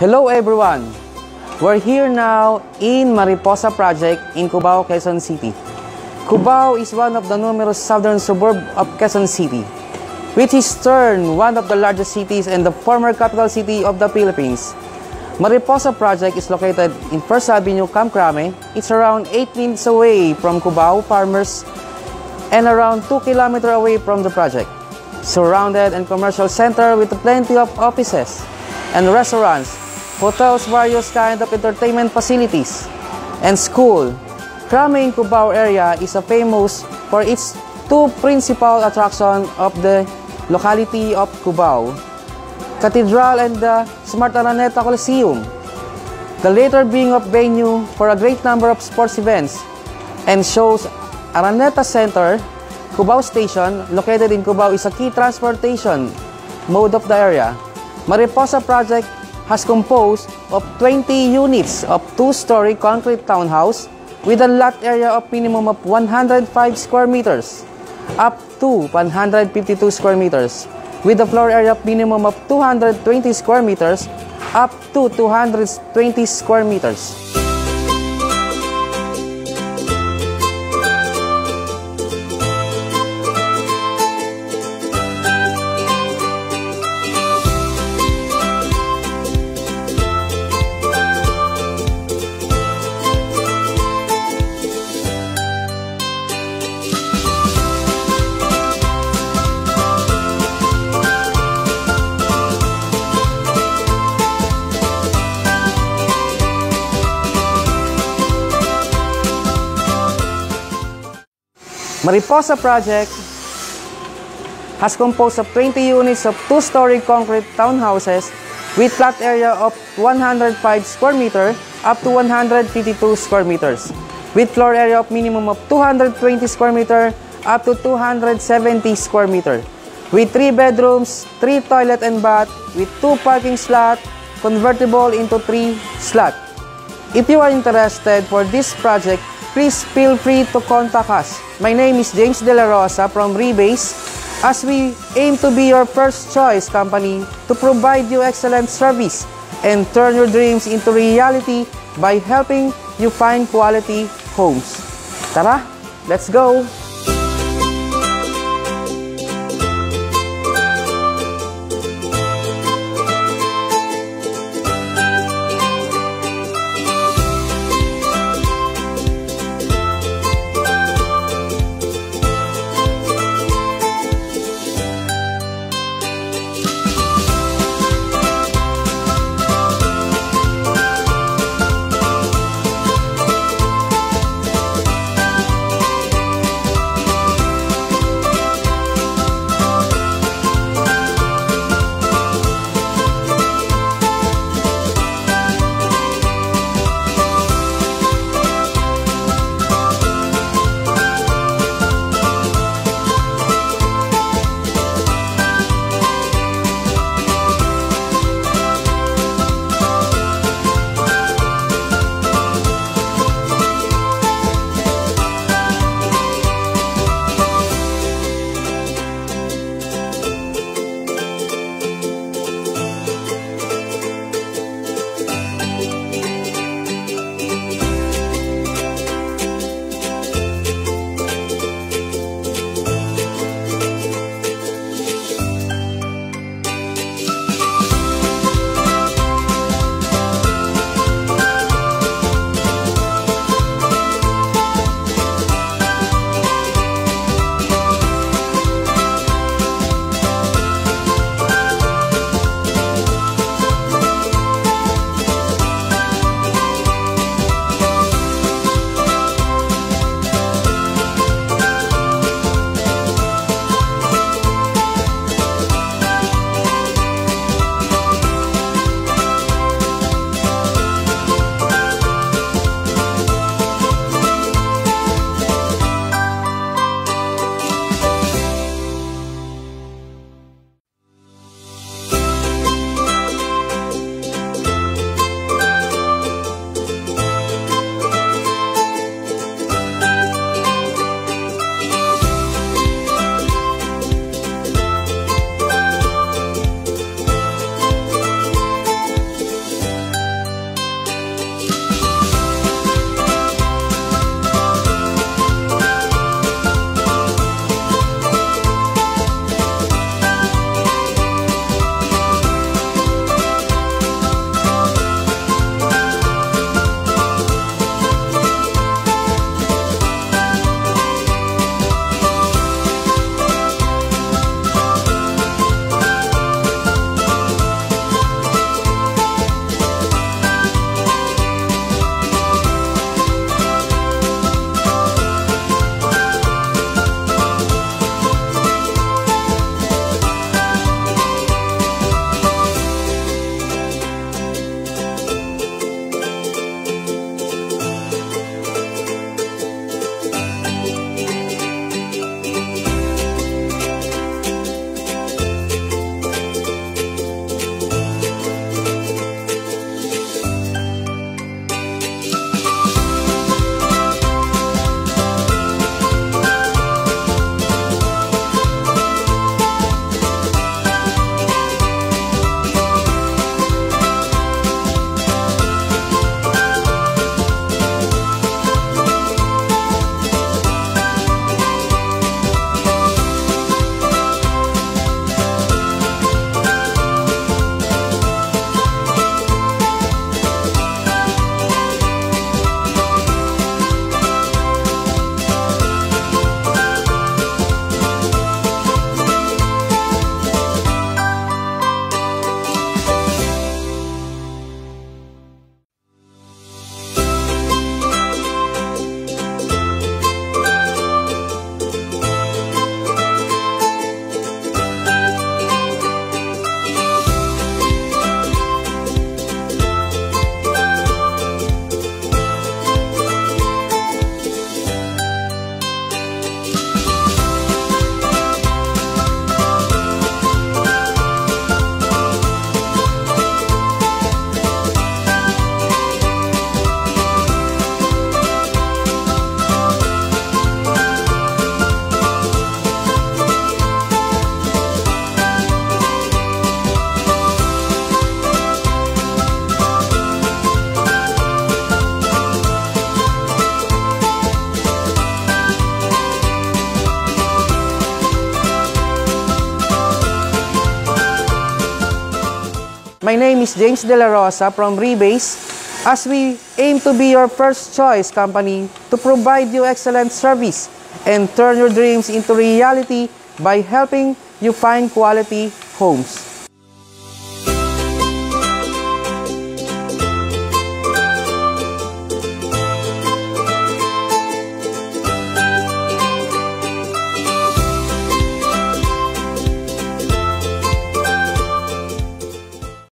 Hello everyone! We're here now in Mariposa Project in Cubao, Quezon City. Cubao is one of the numerous southern suburbs of Quezon City, which is turned one of the largest cities and the former capital city of the Philippines. Mariposa Project is located in First Avenue, Camp It's around 8 minutes away from Cubao Farmers and around 2 kilometers away from the project. Surrounded and commercial center with plenty of offices and restaurants, hotels, various kind of entertainment facilities, and school. Crame in Cubao area is a famous for its two principal attractions of the locality of Cubao, Cathedral and the Smart Araneta Coliseum, the latter being a venue for a great number of sports events and shows Araneta Center, Cubao Station, located in Cubao, is a key transportation mode of the area. Mariposa Project has composed of 20 units of two-story concrete townhouse with a lot area of minimum of 105 square meters up to 152 square meters with a floor area of minimum of 220 square meters up to 220 square meters. Mariposa Project has composed of 20 units of two-story concrete townhouses with flat area of 105 square meter up to 152 square meters with floor area of minimum of 220 square meter up to 270 square meter with 3 bedrooms, 3 toilet and bath with 2 parking slot convertible into 3 slot. If you are interested for this project, please feel free to contact us. My name is James De La Rosa from Rebase as we aim to be your first choice company to provide you excellent service and turn your dreams into reality by helping you find quality homes. Tara, let's go! My name is James De La Rosa from Rebase as we aim to be your first choice company to provide you excellent service and turn your dreams into reality by helping you find quality homes.